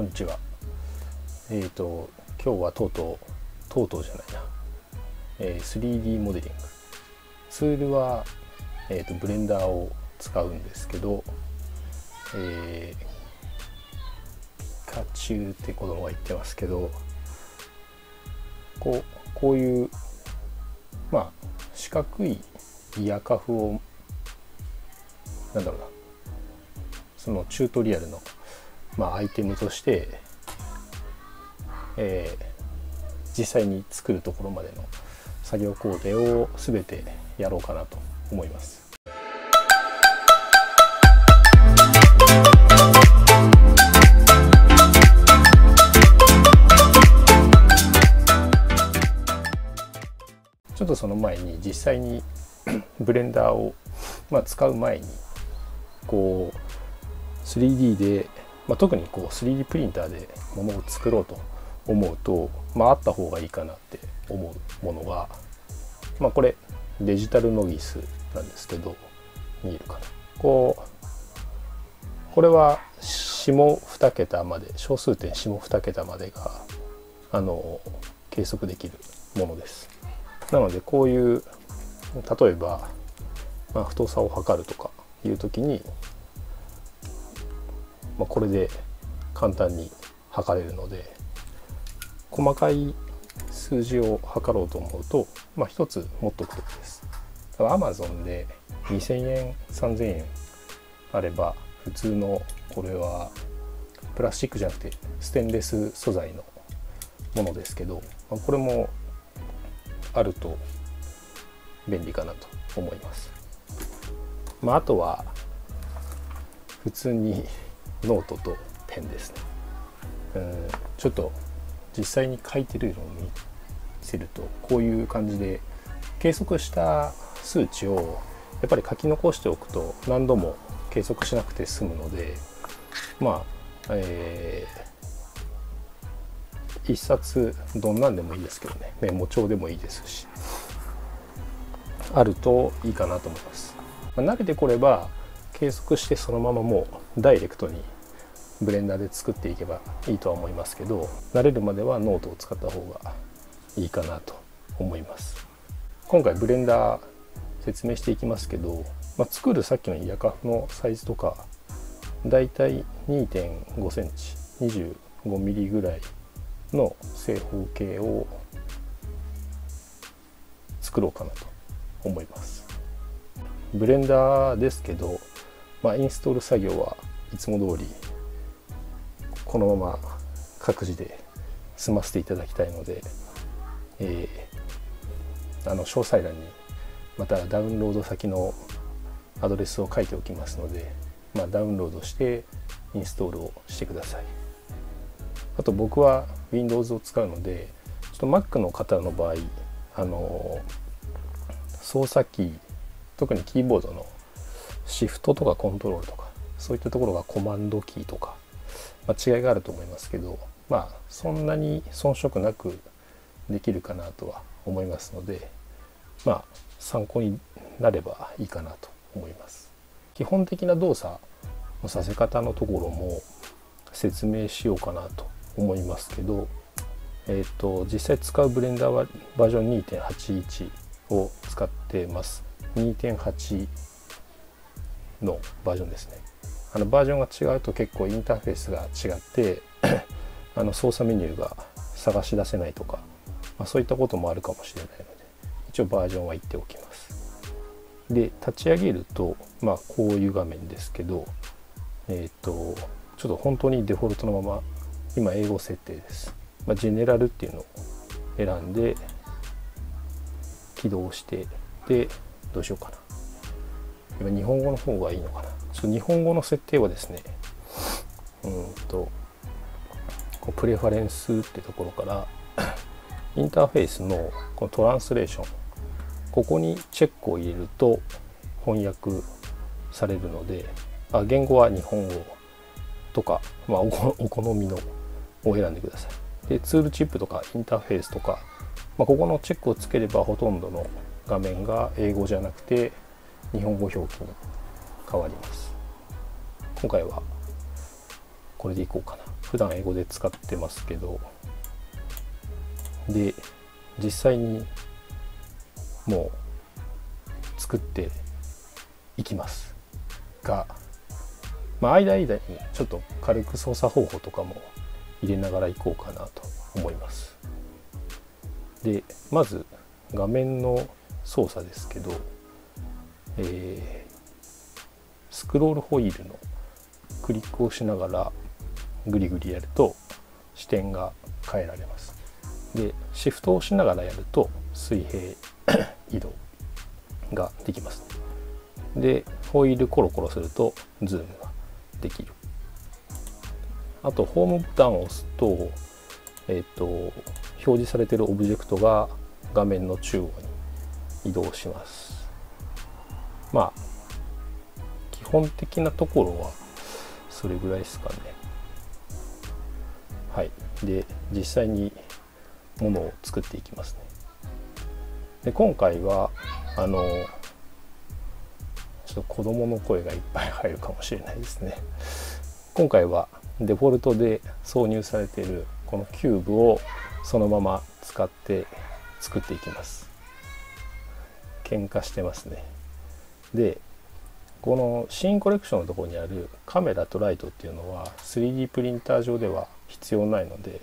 こんにちは。えっ、ー、と今日はとうとうとうとうじゃないな、えー、3D モデリング。ツールはえっ、ー、とブレンダーを使うんですけど、えー、カチューって子供が言ってますけど、こうこういうまあ四角いイヤカフをなんだろうな。そのチュートリアルのまあ、アイテムとして、えー、実際に作るところまでの作業工程を全てやろうかなと思います。ちょっとその前に実際に ブレンダーを、まあ、使う前にこう 3D でまあ、特にこう 3D プリンターでものを作ろうと思うと、まあ、あった方がいいかなって思うものが、まあ、これデジタルノギスなんですけど見えるかな。こうこれは下2桁まで小数点下2桁までがあの計測できるものです。なのでこういう例えば、まあ、太さを測るとかいう時にまあ、これで簡単に測れるので細かい数字を測ろうと思うと、まあ、1つ持っとくとです。だ Amazon で2000円3000円あれば普通のこれはプラスチックじゃなくてステンレス素材のものですけどまあこれもあると便利かなと思います。まあ、あとは普通にノートとペンですね。うん。ちょっと実際に書いてるのを見せるとこういう感じで計測した数値をやっぱり書き残しておくと何度も計測しなくて済むのでまあえー、一冊どんなんでもいいですけどね。メモ帳でもいいですし。あるといいかなと思います、まあ、慣れてこれば計測してそのままもうダイレクトにブレンダーで作っていけばいいとは思いますけど慣れるまではノートを使った方がいいかなと思います。今回ブレンダー説明していきますけど、まあ、作るさっきのイヤカフのサイズとかだいたい2.5センチ25ミリぐらいの正方形を作ろうかなと思います。ブレンダーですけどまあ、インストール作業はいつも通りこのまま各自で済ませていただきたいので、えー、あの詳細欄にまたダウンロード先のアドレスを書いておきますので、まあ、ダウンロードしてインストールをしてください。あと僕は Windows を使うのでちょっと Mac の方の場合あの操作キー特にキーボードのシフトとかコントロールとかそういったところがコマンドキーとか、まあ、違いがあると思いますけどまあそんなに遜色なくできるかなとは思いますのでまあ参考になればいいかなと思います。基本的な動作のさせ方のところも説明しようかなと思いますけどえっ、ー、と実際使うブレンダーはバージョン2.81を使ってます。2.8のバージョンですね。あのバージョンが違うと結構インターフェースが違って あの操作メニューが探し出せないとか、まあ、そういったこともあるかもしれないので一応バージョンは言っておきます。で立ち上げるとまあこういう画面ですけどえっ、ー、とちょっと本当にデフォルトのまま今英語設定です、まあ、ジェネラルっていうのを選んで起動してでどうしようかな。今日本語の方がいいのかな？ちょっと日本語の設定はですねうんとこうプレファレンスってところから インターフェースのこのトランスレーションここにチェックを入れると翻訳されるのであ言語は日本語とか、まあ、お好みのを選んでください。でツールチップとかインターフェースとか、まあ、ここのチェックをつければほとんどの画面が英語じゃなくて日本語表記に変わります。今回はこれでいこうかな。普段英語で使ってますけど。で実際にもう作っていきます。が、まあ、間間にちょっと軽く操作方法とかも入れながらいこうかなと思います。でまず画面の操作ですけど、えー、スクロールホイールのクリックをしながらグリグリやると視点が変えられます。でシフトを押しながらやると水平移動ができます。でホイールコロコロするとズームができる。あとホームボタンを押すとえっ、ー、と表示されているオブジェクトが画面の中央に移動します。まあ基本的なところはそれぐらいですかね。はい。で実際にものを作っていきますね。で今回はあのちょっと子供の声がいっぱい入るかもしれないですね。今回はデフォルトで挿入されているこのキューブをそのまま使って作っていきます。喧嘩してますね。でこのシーンコレクションのところにあるカメラとライトっていうのは 3D プリンター上では必要ないので、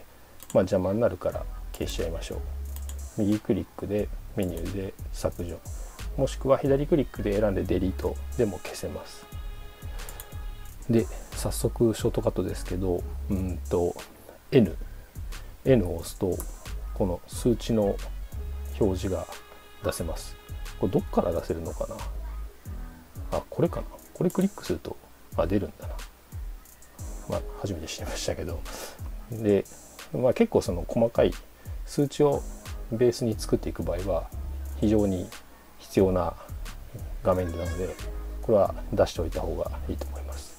まあ、邪魔になるから消しちゃいましょう。右クリックでメニューで削除。もしくは左クリックで選んでデリートでも消せます。で早速ショートカットですけどうんと N N を押すとこの数値の表示が出せます。これどっから出せるのかな？あこれかな？これクリックするとあ出るんだな。まあ初めて知りましたけど。で、まあ、結構その細かい数値をベースに作っていく場合は非常に必要な画面なのでこれは出しておいた方がいいと思います。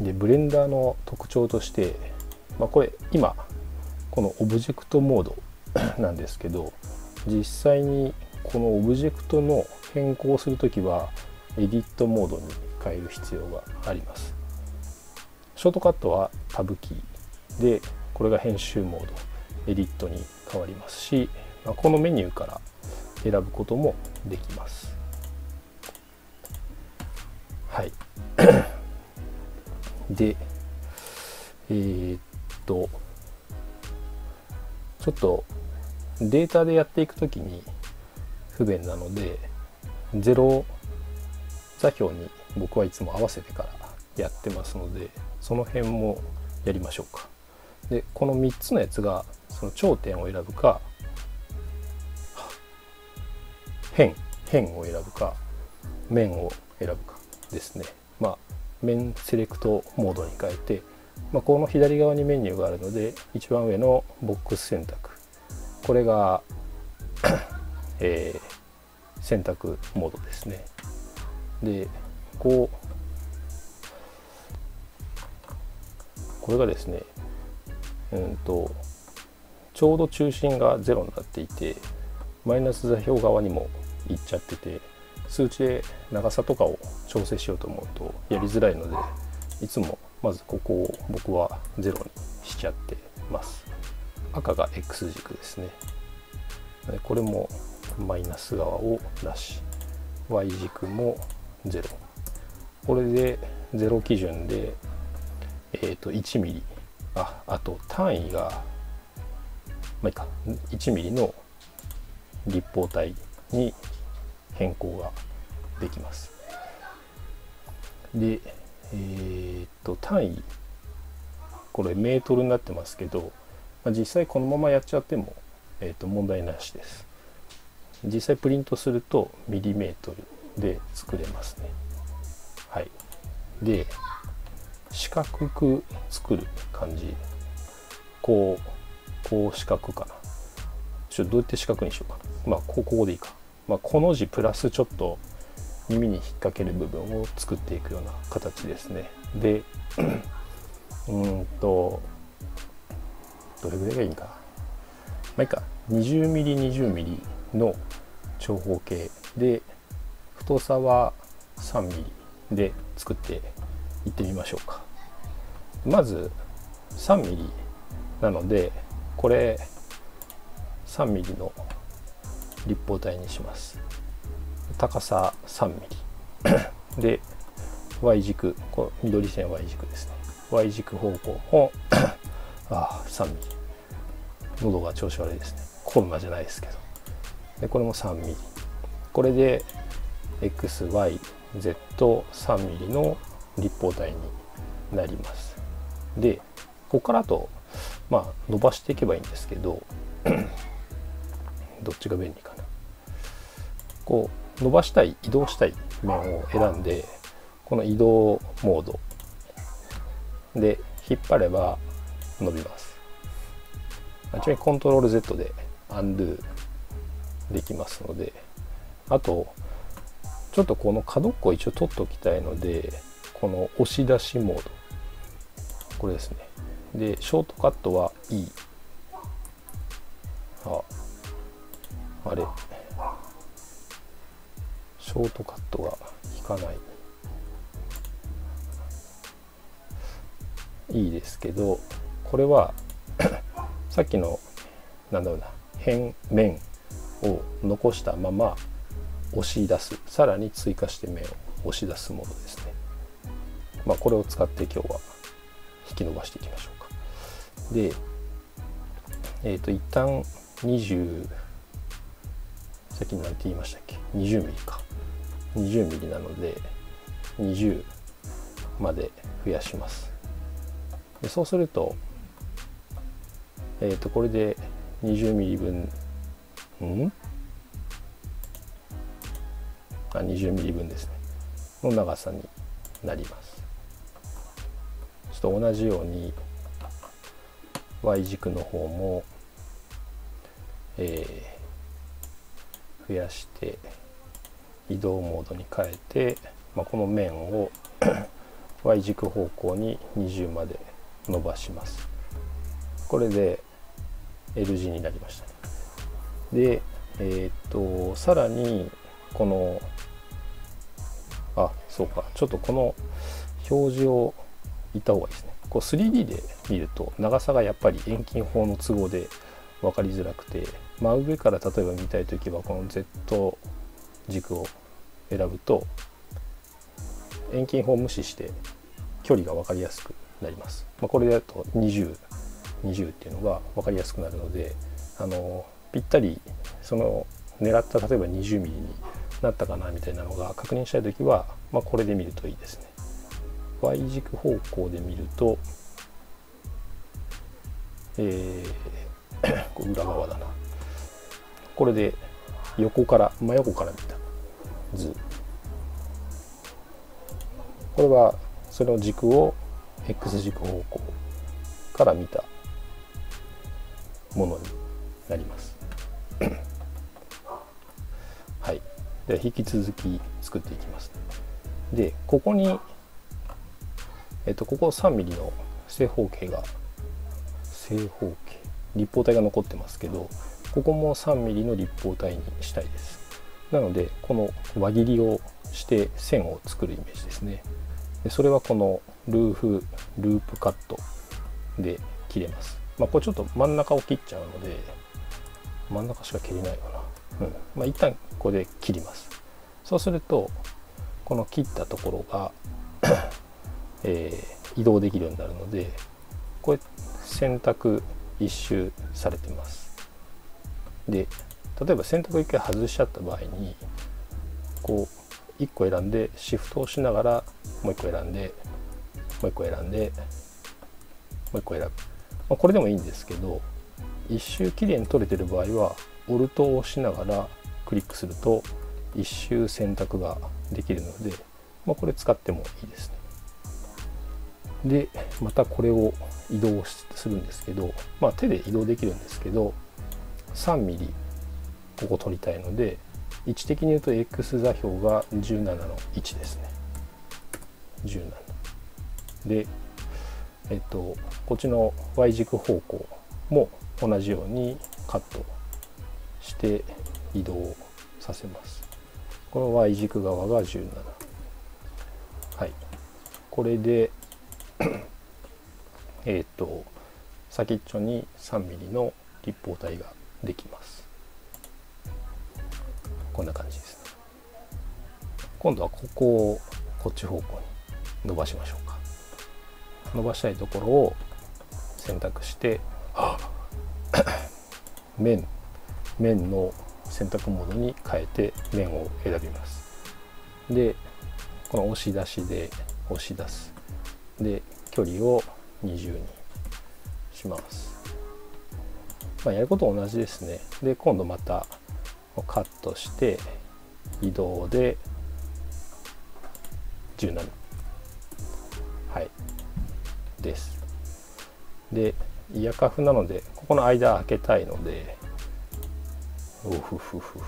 でブレンダーの特徴として、まあ、これ今このオブジェクトモード なんですけど実際にこのオブジェクトの変更する時はエディットモードに変える必要があります。ショートカットはタブキーでこれが編集モードエディットに変わりますしこのメニューから選ぶこともできます。はい。でえー、っとちょっとデータでやっていくときに不便なので0座標に僕はいつも合わせてからやってますのでその辺もやりましょうか。でこの3つのやつがその頂点を選ぶか辺辺を選ぶか面を選ぶかですね。まあ面セレクトモードに変えてまあ、この左側にメニューがあるので一番上のボックス選択。これが えー、選択モードですね。でこうこれがですねうんとちょうど中心が0になっていてマイナス座標側にも行っちゃってて数値で長さとかを調整しようと思うとやりづらいのでいつもまずここを僕は0にしちゃってます。赤が X 軸ですね。これもマイナス側を出し。Y 軸も0これで0基準でえ、ー、と1ミリ。ああと単位がまあいいか。1ミリの立方体に変更ができます。でえー、っと単位これメートルになってますけど、まあ、実際このままやっちゃっても、えー、っと問題なしです。実際プリントするとミリメートル。で作れますね。はい。で四角く作る感じ。こうこう四角かな。ちょっとどうやって四角にしようかな。まあここでいいか、まあ、この字プラスちょっと耳に引っ掛ける部分を作っていくような形ですね。で うんとどれぐらいがいいんかな。まあいいか。20mm20mm の長方形で太さは 3mm で作っていってみましょうか。まず3ミリなのでこれ3ミリの立方体にします。高さ3ミリ。で Y 軸こう緑線 Y 軸ですね。Y 軸方向も あ3ミリ。喉が調子悪いですね。コロナじゃないですけど。でこれも3ミリ。これで XYZ3 ミリの立方体になります。でここからあとまあ伸ばしていけばいいんですけど どっちが便利かな。こう伸ばしたい移動したい面を選んでこの移動モード。で引っ張れば伸びます。ちなみにコントロール Z でアンドゥできますのであとちょっとこの角っこ一応取っておきたいのでこの押し出しモード。これですね。でショートカットは E ああれ。ショートカットが引かない。いいですけどこれは さっきのなんだろうな辺面を残したまま押し出す。さらに追加して面を押し出すものですね。まあこれを使って今日は引き伸ばしていきましょうか。でえっ、ー、と一旦20さっき何て言いましたっけ？20ミリか。20ミリなので20まで増やします。でそうするとえっ、ー、とこれで20ミリ分ん？あ20ミリ分ですね。の長さになります。ちょっと同じように Y 軸の方も、えー、増やして移動モードに変えて、まあ、この面を Y 軸方向に20まで伸ばします。これで L 字になりました、ね、でえっ、とさらにこのそうか。ちょっとこの表示を言った方がいいですね。こう 3D で見ると長さがやっぱり遠近法の都合で分かりづらくて真上から例えば見たい時はこの Z 軸を選ぶと遠近法を無視して距離が分かりやすくなります、まあ、これだと2020っていうのが分かりやすくなるのであのぴったりその狙った例えば 20mm になったかなみたいなのが確認したい時は、まあ、これで見るといいですね。Y 軸方向で見るとえー、裏側だな。これで横から真横から見た。図。これはその軸を X 軸方向から見たものになります。はい。で引き続き作っていきます。でここにえっとここ 3mm の正方形が正方形立方体が残ってますけどここも 3mm の立方体にしたいです。なのでこの輪切りをして線を作るイメージですね。でそれはこのルーフループカットで切れます。まあこれちょっと真ん中を切っちゃうので真ん中しか切れないかな。うん。まあ一旦ここで切ります。そうするとこの切ったところが えー、移動できるようになるのでこれ選択一周されてます。で例えば選択を1回外しちゃった場合にこう1個選んでシフトをしながらもう1個選んでもう1個選んでもう1個選ぶ、まあ、これでもいいんですけど一周きれいに取れてる場合はオルトを押しながらクリックすると一周選択ができるので、まあ、これ使ってもいいですね。でまたこれを移動するんですけど、まあ、手で移動できるんですけど 3mm ここ取りたいので位置的に言うと X 座標が17の1ですね。17でえっとこっちの Y 軸方向も同じようにカットして移動させます。この Y 軸側が17はい。これで えっ、と先っちょに 3mm の立方体ができます。こんな感じです。今度はここをこっち方向に伸ばしましょうか。伸ばしたいところを選択して 面面の選択モードに変えて面を選びます。でこの押し出しで押し出す。で距離を20にします、まあ、やること同じですね。で今度またカットして移動で17はい。です。でイヤカフなのでここの間開けたいのでうふふふ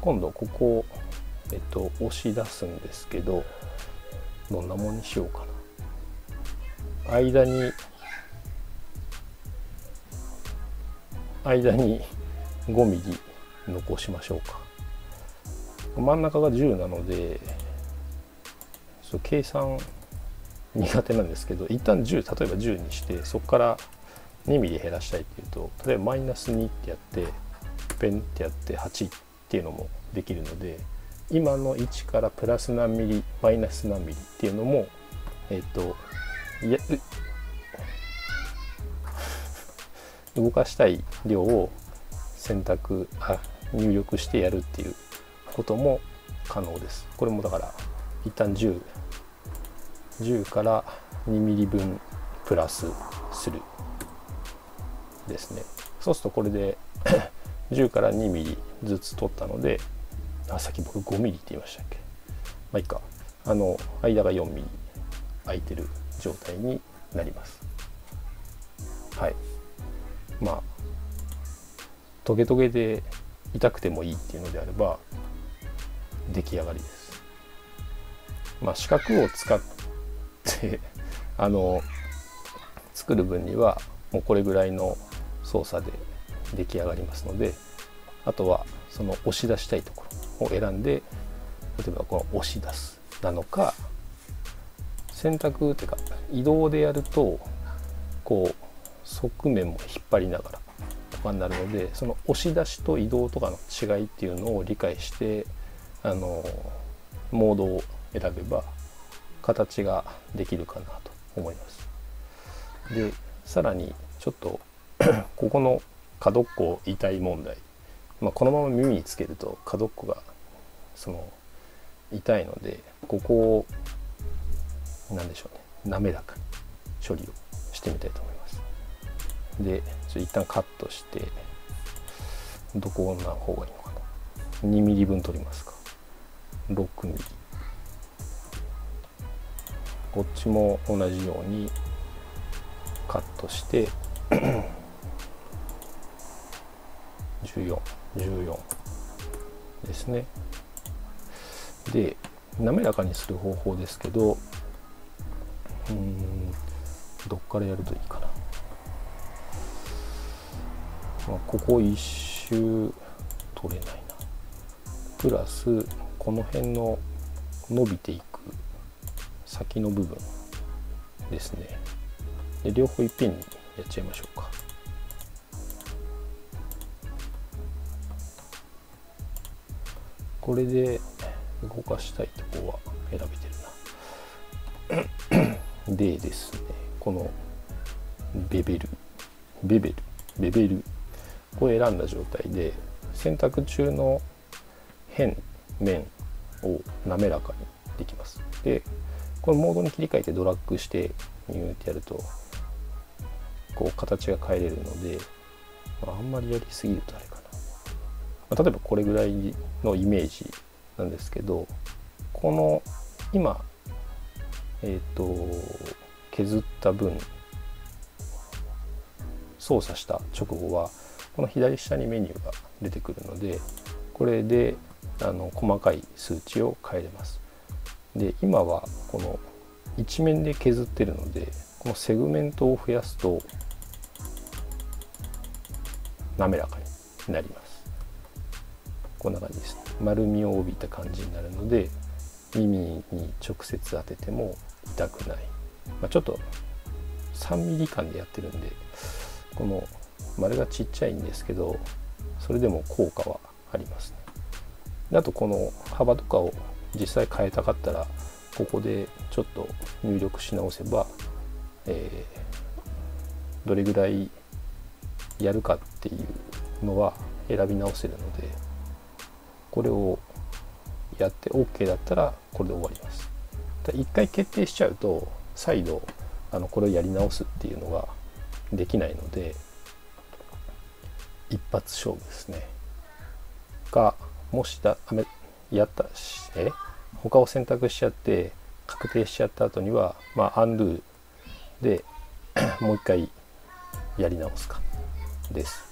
今度ここを、えっと、押し出すんですけどどんなもんにしようかな。間に間に 5mm 残しましょうか。真ん中が10なのでそう計算苦手なんですけど一旦10例えば10にしてそこから2ミリ減らしたいっていうと例えばマイナス2ってやってペンってやって8っていうのもできるので今の1からプラス何ミリマイナス何ミリっていうのもえっ、とや動かしたい量を選択あ入力してやるっていうことも可能です。これもだから一旦10 10から2ミリ分プラスする。ですね。そうするとこれで 10から2ミリずつ取ったのであさっき僕5ミリって言いましたっけ？まあいいか。あの間が4ミリ空いてる状態になります。はい。まあトゲトゲで痛くてもいいっていうのであれば出来上がりです。まあ四角を使ってあの作る分にはもうこれぐらいの操作で出来上がりますのであとはその押し出したいところを選んで例えばこの押し出すなのか選択っていうか移動でやるとこう側面も引っ張りながらとかになるのでその押し出しと移動とかの違いっていうのを理解してあのモードを選べば形ができるかなと思います。でさらにちょっと ここの角っこ痛い問題、まあ、このまま耳につけると角っこがその痛いのでここを何でしょうね。滑らかに処理をしてみたいと思います。でちょ一旦カットしてどこな方がいいのかな。2mm 分取りますか。6mm こっちも同じようにカットして1414ですね。で滑らかにする方法ですけどうんどっからやるといいかな、まあ、ここ一周取れないな。プラスこの辺の伸びていく先の部分ですね。で両方いっぺんにやっちゃいましょうか。これで動かしたいとこは選べてるな。でですねこのベベル。ベベル。ベベル。これ選んだ状態で選択中の辺面を滑らかにできます。でこのモードに切り替えてドラッグしてニューってやるとこう形が変えれるので、まあ、あんまりやりすぎるとあれかな、例えばこれぐらいのイメージなんですけどこの今えっ、ー、と削った分操作した直後はこの左下にメニューが出てくるのでこれであの細かい数値を変えれます。で今はこの一面で削ってるのでこのセグメントを増やすと滑らかになりますこんな感じです丸みを帯びた感じになるので耳に直接当てても痛くない。まあ、ちょっと 3mm 間でやってるんでこの丸がちっちゃいんですけどそれでも効果はありますね。あとこの幅とかを実際変えたかったらここでちょっと入力し直せば、えー、どれぐらいやるかっていうのは選び直せるのでこれをやって OK だったらこれで終わります。一回決定しちゃうと再度あのこれをやり直すっていうのができないので一発勝負ですね。がもしだやったしえ？他を選択しちゃって確定しちゃった後にはまあアンルーで もう一回やり直すか。です。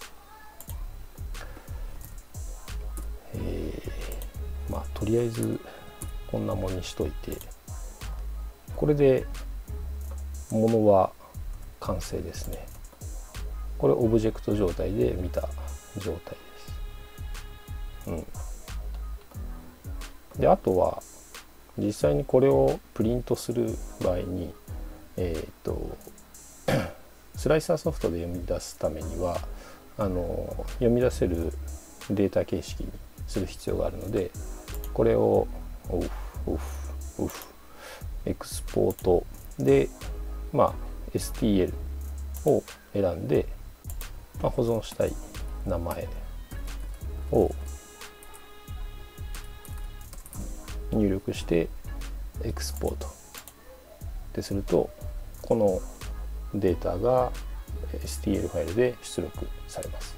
とりあえずこんなもんにしといてこれでものは完成ですね。これオブジェクト状態で見た状態です。うん。であとは実際にこれをプリントする場合にえっ、ー、とスライサーソフトで読み出すためにはあの読み出せるデータ形式にする必要があるのでこれをオフオフオフエクスポートでまあ STL を選んで、まあ、保存したい名前を入力してエクスポートってするとこのデータが STL ファイルで出力されます。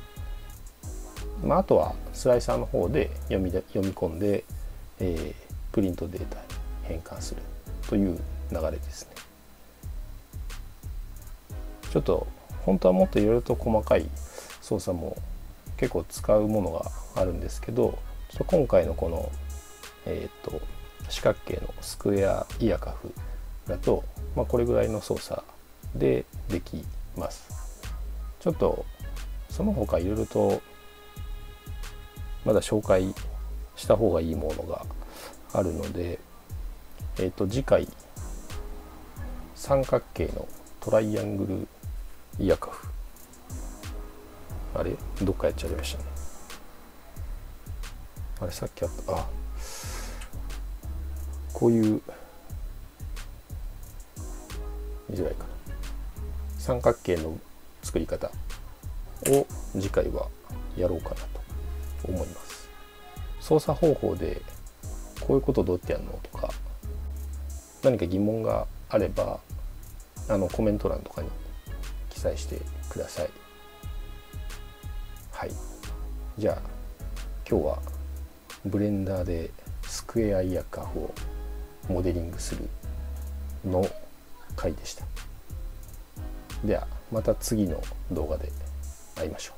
まあ、あとはスライサーの方で読みで読み込んで、えー、プリントデータに変換するという流れですね。ちょっと本当はもっといろいろと細かい操作も結構使うものがあるんですけどちょっと今回のこの、えーと、四角形のスクエアイヤカフだと、まあ、これぐらいの操作でできます。ちょっとその他いろいろとまだ紹介した方がいいものがあるので、えー、と次回三角形のトライアングルイヤカフ。あれ？どっかやっちゃいましたね。あれさっきあった。あこういう見づらいかな。三角形の作り方を次回はやろうかなと思います。操作方法でこういうことどうやってやるのとか何か疑問があればあのコメント欄とかに記載してください。はい。じゃあ今日はブレンダーでスクエアイヤーカフをモデリングするの回でした。ではまた次の動画で会いましょう。